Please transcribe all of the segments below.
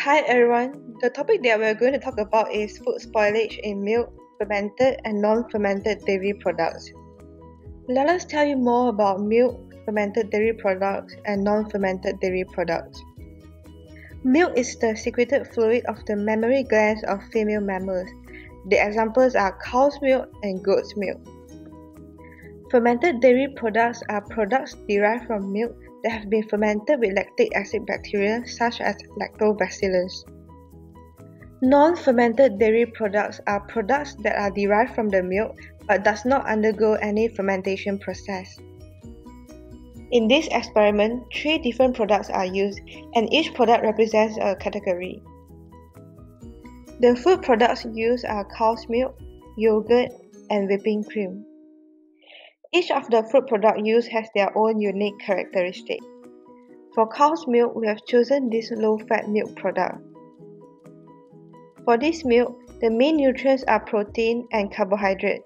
Hi everyone, the topic that we're going to talk about is food spoilage in milk, fermented and non-fermented dairy products. Let us tell you more about milk, fermented dairy products and non-fermented dairy products. Milk is the secreted fluid of the mammary glands of female mammals. The examples are cow's milk and goat's milk. Fermented dairy products are products derived from milk that have been fermented with lactic acid bacteria such as lactobacillus. Non-fermented dairy products are products that are derived from the milk but does not undergo any fermentation process. In this experiment, three different products are used and each product represents a category. The food products used are cow's milk, yogurt, and whipping cream. Each of the fruit products used has their own unique characteristic. For cow's milk, we have chosen this low-fat milk product. For this milk, the main nutrients are protein and carbohydrate.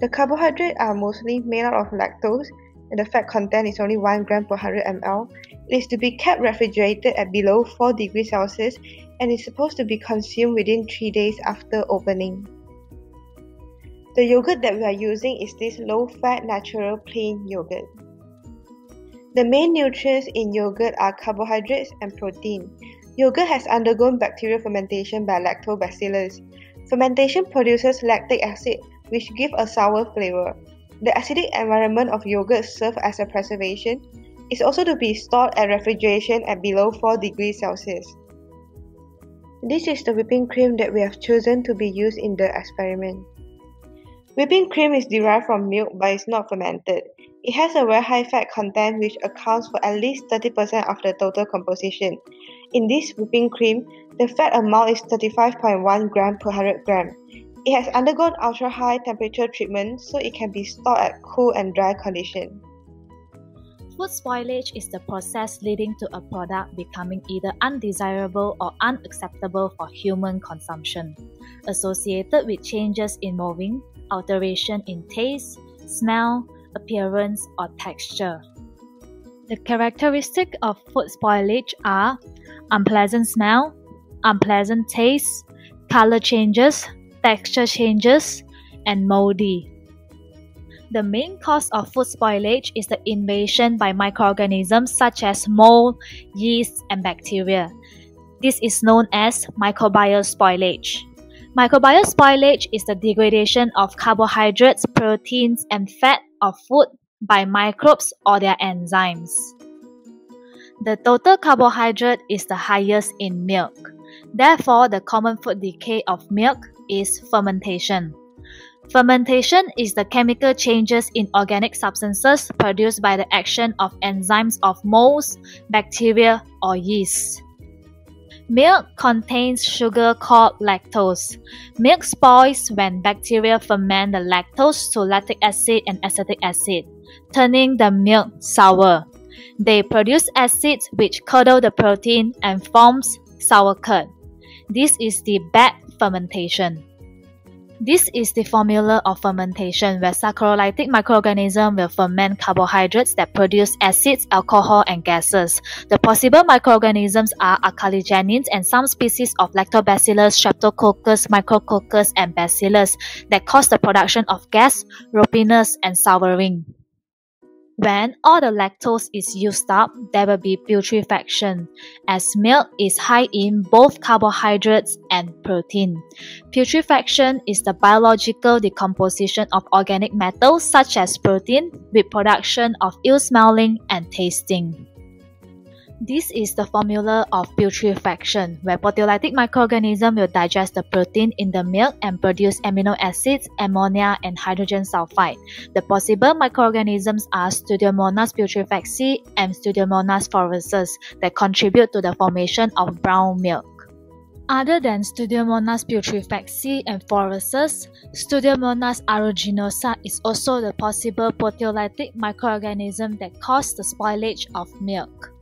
The carbohydrates are mostly made out of lactose and the fat content is only 1 gram per 100 ml. It is to be kept refrigerated at below 4 degrees Celsius and is supposed to be consumed within 3 days after opening. The yogurt that we are using is this low-fat natural plain yogurt. The main nutrients in yogurt are carbohydrates and protein. Yogurt has undergone bacterial fermentation by lactobacillus. Fermentation produces lactic acid, which gives a sour flavor. The acidic environment of yogurt serves as a preservation. It's also to be stored at refrigeration at below 4 degrees Celsius. This is the whipping cream that we have chosen to be used in the experiment. Whipping cream is derived from milk but is not fermented. It has a very high fat content which accounts for at least 30% of the total composition. In this whipping cream, the fat amount is 35.1 gram per 100 gram. It has undergone ultra high temperature treatment so it can be stored at cool and dry condition. Food spoilage is the process leading to a product becoming either undesirable or unacceptable for human consumption, associated with changes involving alteration in taste, smell, appearance, or texture. The characteristics of food spoilage are unpleasant smell, unpleasant taste, color changes, texture changes, and moldy. The main cause of food spoilage is the invasion by microorganisms such as mold, yeast, and bacteria. This is known as microbial spoilage. Microbial spoilage is the degradation of carbohydrates, proteins, and fat of food by microbes or their enzymes. The total carbohydrate is the highest in milk. Therefore, the common food decay of milk is fermentation. Fermentation is the chemical changes in organic substances produced by the action of enzymes of molds, bacteria, or yeast. Milk contains sugar called lactose. Milk spoils when bacteria ferment the lactose to lactic acid and acetic acid, turning the milk sour. They produce acids which curdle the protein and forms sauerkraut. This is the bad fermentation. This is the formula of fermentation where saccharolytic microorganisms will ferment carbohydrates that produce acids, alcohol, and gases. The possible microorganisms are Alcaligenes and some species of lactobacillus, streptococcus, micrococcus, and bacillus that cause the production of gas, ropiness, and souring. When all the lactose is used up, there will be putrefaction, as milk is high in both carbohydrates and protein. Putrefaction is the biological decomposition of organic matter such as protein with production of ill-smelling and tasting. This is the formula of putrefaction, where proteolytic microorganisms will digest the protein in the milk and produce amino acids, ammonia, and hydrogen sulfide. The possible microorganisms are Pseudomonas putrefaciens and Pseudomonas fluorescens that contribute to the formation of brown milk. Other than Pseudomonas putrefaciens and fluorescens, Pseudomonas aeruginosa is also the possible proteolytic microorganism that cause the spoilage of milk.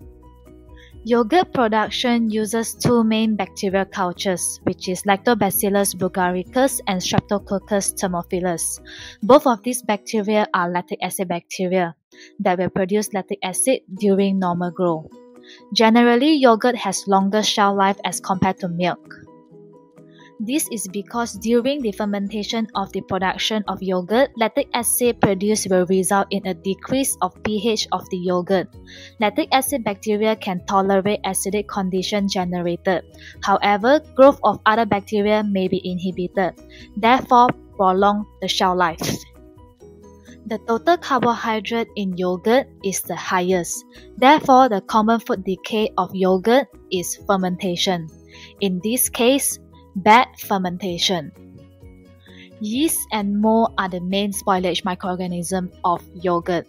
Yogurt production uses two main bacterial cultures, which is Lactobacillus bulgaricus and Streptococcus thermophilus. Both of these bacteria are lactic acid bacteria that will produce lactic acid during normal growth. Generally, yogurt has longer shelf life as compared to milk. This is because during the fermentation of the production of yogurt, lactic acid produced will result in a decrease of pH of the yogurt. Lactic acid bacteria can tolerate acidic condition generated. However, growth of other bacteria may be inhibited, therefore prolong the shelf life. The total carbohydrate in yogurt is the highest. Therefore, the common food decay of yogurt is fermentation. In this case, bad fermentation. Yeast and mold are the main spoilage microorganism of yogurt.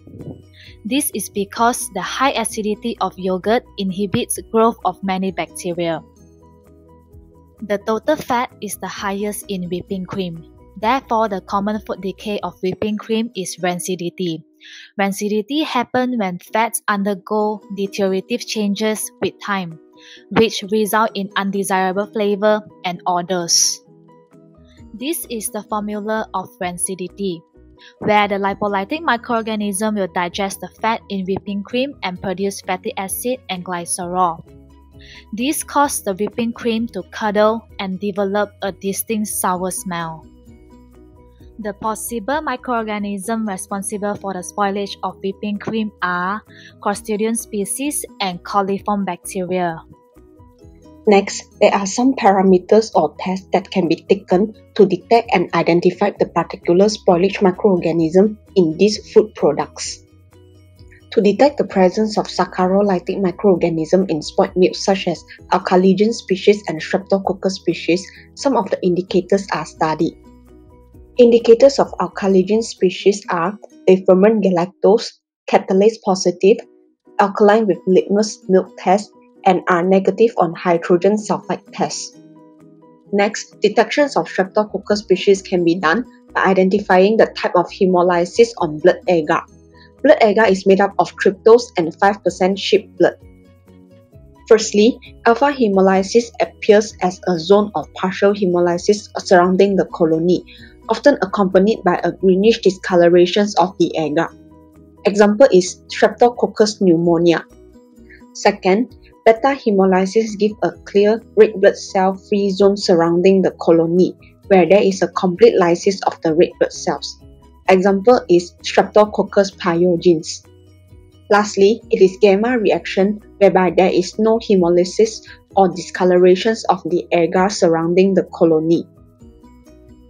This is because the high acidity of yogurt inhibits growth of many bacteria. The total fat is the highest in whipping cream. Therefore, the common food decay of whipping cream is rancidity. Rancidity happens when fats undergo deteriorative changes with time which result in undesirable flavor and odors. This is the formula of rancidity, where the lipolytic microorganism will digest the fat in whipping cream and produce fatty acid and glycerol. This causes the whipping cream to curdle and develop a distinct sour smell. The possible microorganisms responsible for the spoilage of whipping cream are Clostridium species and coliform bacteria. Next, there are some parameters or tests that can be taken to detect and identify the particular spoilage microorganism in these food products. To detect the presence of saccharolytic microorganism in spoiled milk such as Alcaligenes species and streptococcus species, some of the indicators are studied. Indicators of Alcaligenes species are they ferment galactose, catalase positive, alkaline with litmus milk test, and are negative on hydrogen sulfide test. Next, detections of Streptococcus species can be done by identifying the type of hemolysis on blood agar. Blood agar is made up of tryptose and 5% sheep blood. Firstly, alpha hemolysis appears as a zone of partial hemolysis surrounding the colony, often accompanied by a greenish discoloration of the agar. Example is Streptococcus pneumonia. Second, beta hemolysis gives a clear red blood cell free zone surrounding the colony, where there is a complete lysis of the red blood cells. Example is Streptococcus pyogenes. Lastly, it is gamma reaction whereby there is no hemolysis or discolorations of the agar surrounding the colony.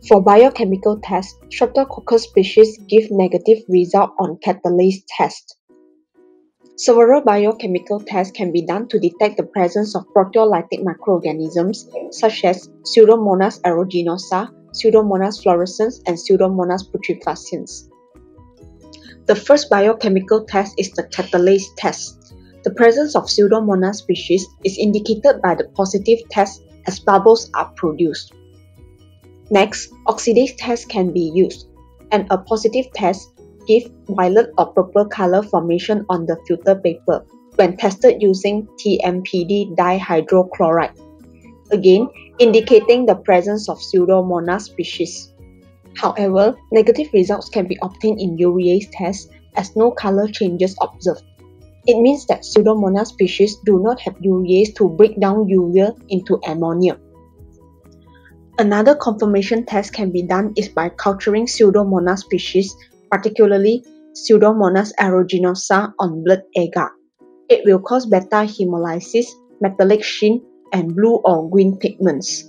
For biochemical tests, Streptococcus species give negative result on catalase test. Several biochemical tests can be done to detect the presence of proteolytic microorganisms such as Pseudomonas aeruginosa, Pseudomonas fluorescens, and Pseudomonas putrefaciens. The first biochemical test is the catalase test. The presence of Pseudomonas species is indicated by the positive test as bubbles are produced. Next, oxidase test can be used, and a positive test gives violet or purple color formation on the filter paper when tested using TMPD dihydrochloride, again indicating the presence of Pseudomonas species. However, negative results can be obtained in urease tests as no color changes observed. It means that Pseudomonas species do not have urease to break down urea into ammonia. Another confirmation test can be done is by culturing Pseudomonas species, particularly Pseudomonas aeruginosa on blood agar. It will cause beta hemolysis, metallic sheen, and blue or green pigments.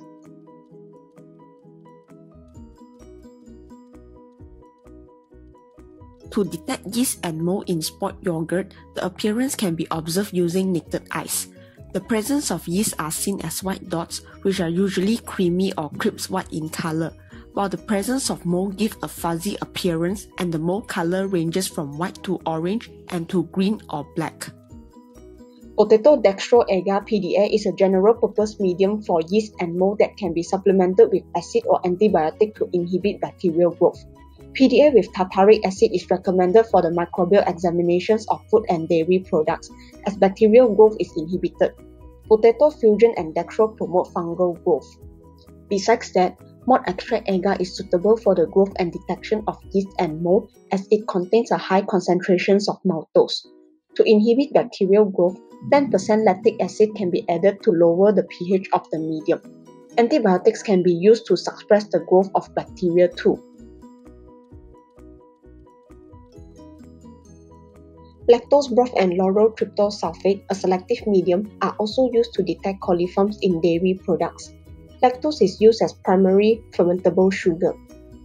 To detect yeast and mold in spoiled yogurt, the appearance can be observed using naked eyes. The presence of yeast are seen as white dots, which are usually creamy or crisp white in color, while the presence of mold gives a fuzzy appearance and the mold color ranges from white to orange and to green or black. Potato dextro agar PDA is a general purpose medium for yeast and mold that can be supplemented with acid or antibiotic to inhibit bacterial growth. PDA with tartaric acid is recommended for the microbial examinations of food and dairy products as bacterial growth is inhibited. Potato fusion and dextro promote fungal growth. Besides that, malt extract agar is suitable for the growth and detection of yeast and mold as it contains a high concentrations of maltose. To inhibit bacterial growth, 10% lactic acid can be added to lower the pH of the medium. Antibiotics can be used to suppress the growth of bacteria too. Lactose broth and lauryl tryptose sulfate, a selective medium, are also used to detect coliforms in dairy products. Lactose is used as primary fermentable sugar.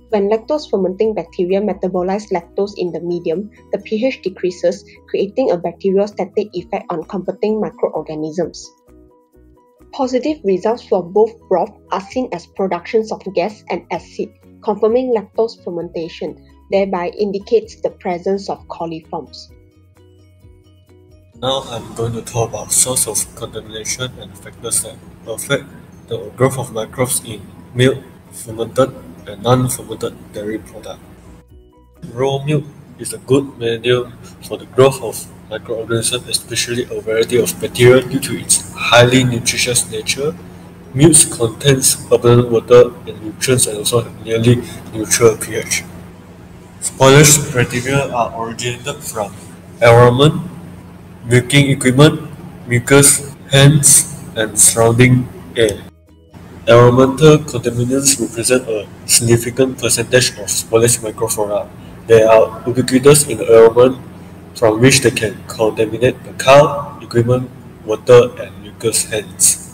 When lactose fermenting bacteria metabolize lactose in the medium, the pH decreases, creating a bacteriostatic effect on competing microorganisms. Positive results for both broth are seen as productions of gas and acid, confirming lactose fermentation, thereby indicates the presence of coliforms. Now I'm going to talk about source of contamination and factors that affect the growth of microbes in milk, fermented and non-fermented dairy product. Raw milk is a good medium for the growth of microorganisms, especially a variety of bacteria due to its highly nutritious nature. Milk contains abundant water and nutrients and also have nearly neutral pH. Spoilage bacteria are originated from environment, milking equipment, mucus, hands, and surrounding air. Environmental contaminants represent a significant percentage of spoilage microflora. They are ubiquitous in the environment from which they can contaminate the cow, equipment, water, and mucous hence.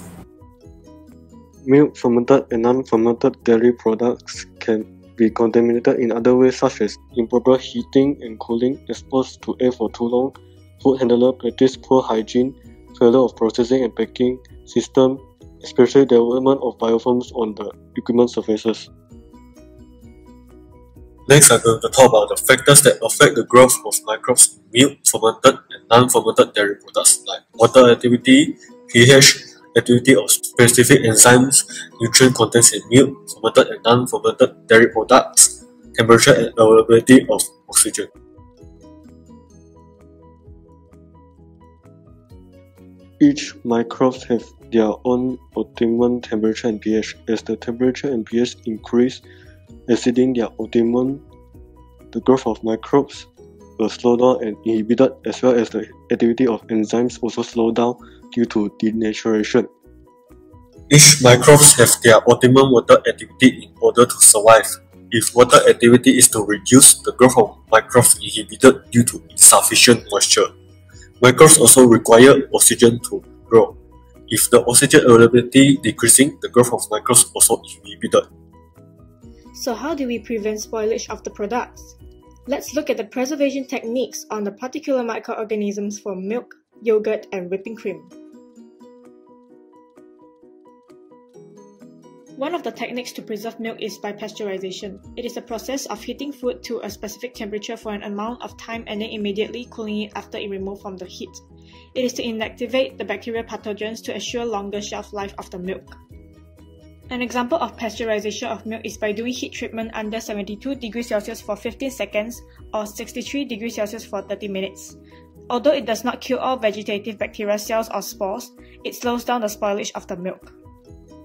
Milk, fermented and non-fermented dairy products can be contaminated in other ways such as improper heating and cooling, exposed to air for too long, food handler practice poor hygiene, failure of processing and packing system, especially development of biofilms on the equipment surfaces. Next, I'm going to talk about the factors that affect the growth of microbes in milk, fermented, and non-fermented dairy products like water activity, pH, activity of specific enzymes, nutrient contents in milk, fermented and non-fermented dairy products, temperature and availability of oxygen. Each microbes have their own optimum temperature and pH. As the temperature and pH increase, exceeding their optimum, the growth of microbes will slow down and inhibited as well as the activity of enzymes also slow down due to denaturation. Each microbes have their optimum water activity in order to survive. If water activity is to reduce, the growth of microbes inhibited due to insufficient moisture. Microbes also require oxygen to grow. If the oxygen availability decreasing, the growth of microbes also inhibited. So how do we prevent spoilage of the products? Let's look at the preservation techniques on the particular microorganisms for milk, yogurt, and whipping cream. One of the techniques to preserve milk is by pasteurization. It is a process of heating food to a specific temperature for an amount of time and then immediately cooling it after it removed from the heat. It is to inactivate the bacterial pathogens to assure longer shelf life of the milk. An example of pasteurization of milk is by doing heat treatment under 72 degrees Celsius for 15 seconds or 63 degrees Celsius for 30 minutes. Although it does not kill all vegetative bacteria cells or spores, it slows down the spoilage of the milk.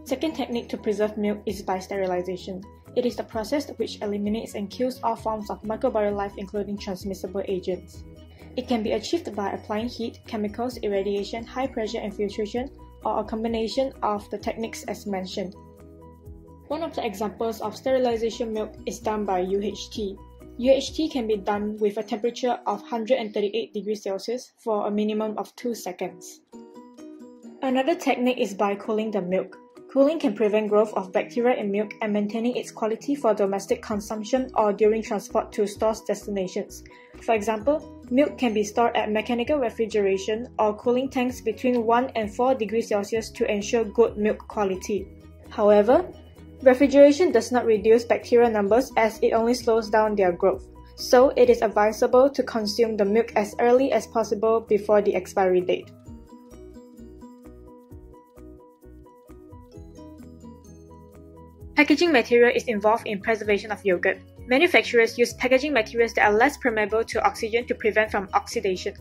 Second technique to preserve milk is by sterilization. It is the process which eliminates and kills all forms of microbial life including transmissible agents. It can be achieved by applying heat, chemicals, irradiation, high pressure infiltration, or a combination of the techniques as mentioned. One of the examples of sterilization milk is done by UHT. UHT can be done with a temperature of 138 degrees Celsius for a minimum of 2 seconds. Another technique is by cooling the milk. Cooling can prevent growth of bacteria in milk and maintaining its quality for domestic consumption or during transport to stores destinations. For example, milk can be stored at mechanical refrigeration or cooling tanks between 1 and 4 degrees Celsius to ensure good milk quality. However, refrigeration does not reduce bacterial numbers as it only slows down their growth. So it is advisable to consume the milk as early as possible before the expiry date. Packaging material is involved in preservation of yogurt. Manufacturers use packaging materials that are less permeable to oxygen to prevent from oxidation.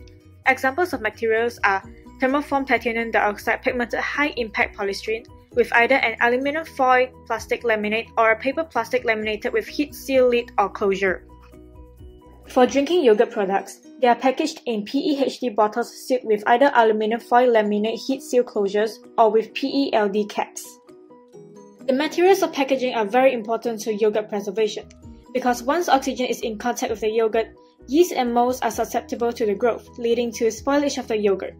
Examples of materials are thermoform titanium dioxide pigmented high impact polystyrene with either an aluminum foil plastic laminate or a paper plastic laminated with heat seal lid or closure. For drinking yogurt products, They are packaged in PEHD bottles sealed with either aluminum foil laminate heat seal closures or with PELD caps. The materials of packaging are very important to yogurt preservation because once oxygen is in contact with the yogurt, yeast and molds are susceptible to the growth, leading to spoilage of the yogurt.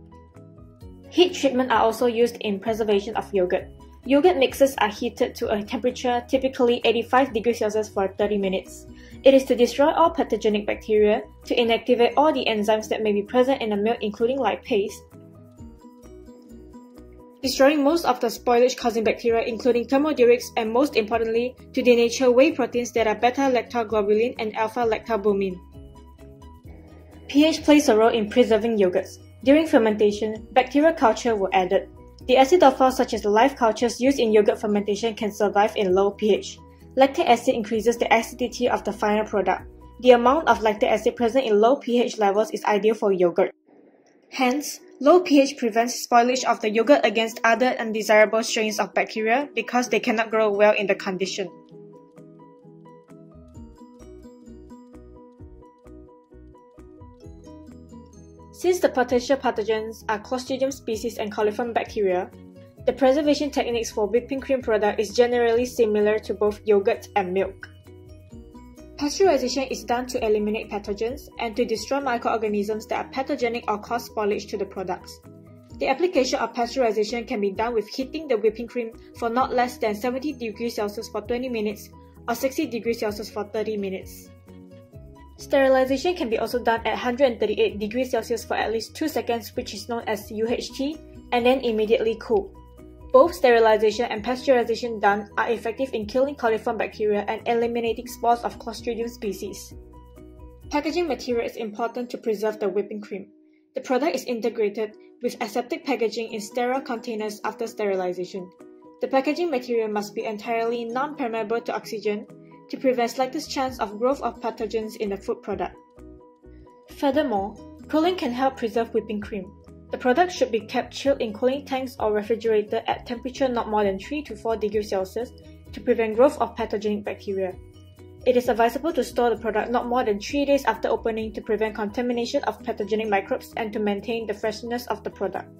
Heat treatment are also used in preservation of yogurt. Yogurt mixes are heated to a temperature typically 85 degrees Celsius for 30 minutes. It is to destroy all pathogenic bacteria, to inactivate all the enzymes that may be present in the milk including lipase, destroying most of the spoilage causing bacteria including thermodurics and most importantly to denature whey proteins that are beta-lactoglobulin and alpha-lactalbumin. pH plays a role in preserving yogurts. During fermentation, bacterial culture were added. The acidophiles such as the live cultures used in yogurt fermentation can survive in low pH. Lactic acid increases the acidity of the final product. The amount of lactic acid present in low pH levels is ideal for yogurt. Hence, low pH prevents spoilage of the yogurt against other undesirable strains of bacteria because they cannot grow well in the condition. Since the potential pathogens are Clostridium species and coliform bacteria, the preservation techniques for whipping cream product is generally similar to both yogurt and milk. Pasteurization is done to eliminate pathogens and to destroy microorganisms that are pathogenic or cause spoilage to the products. The application of pasteurization can be done with heating the whipping cream for not less than 70 degrees Celsius for 20 minutes or 60 degrees Celsius for 30 minutes. Sterilization can be also done at 138 degrees Celsius for at least 2 seconds which is known as UHT and then immediately cool. Both sterilization and pasteurization done are effective in killing coliform bacteria and eliminating spores of Clostridium species. Packaging material is important to preserve the whipping cream. The product is integrated with aseptic packaging in sterile containers after sterilization. The packaging material must be entirely non-permeable to oxygen to prevent slightest chance of growth of pathogens in the food product. Furthermore, cooling can help preserve whipping cream. The product should be kept chilled in cooling tanks or refrigerated at temperature not more than 3 to 4 degrees Celsius to prevent growth of pathogenic bacteria. It is advisable to store the product not more than 3 days after opening to prevent contamination of pathogenic microbes and to maintain the freshness of the product.